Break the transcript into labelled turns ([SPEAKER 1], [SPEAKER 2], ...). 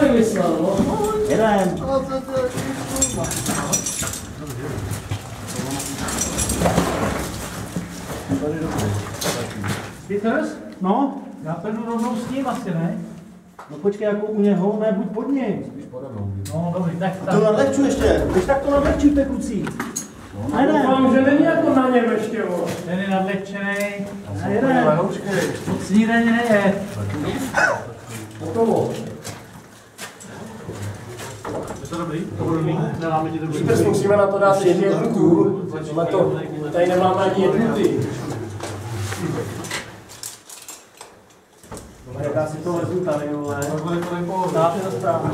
[SPEAKER 1] vymyslel, no.
[SPEAKER 2] Jeden.
[SPEAKER 3] Peters? No, já půjdu rovnou s ním asi, ne?
[SPEAKER 2] No počkej, jako u něho, ne, buď pod něj.
[SPEAKER 3] No, dobrý, tak, tak.
[SPEAKER 2] To nadlehču ještě, když tak to nadlehčujte, kluci. A jeden.
[SPEAKER 1] Doufám, že není jako na něm ještě, vole.
[SPEAKER 3] Ten je nadlehčený.
[SPEAKER 2] A jeden.
[SPEAKER 3] Od snídaně neje.
[SPEAKER 1] Hotovo. Peters, musíme na to dát ještě jednu tu. To, tady nemáme ani jednu ty.
[SPEAKER 2] Já si to lezu tady, vole. Dáte to správně.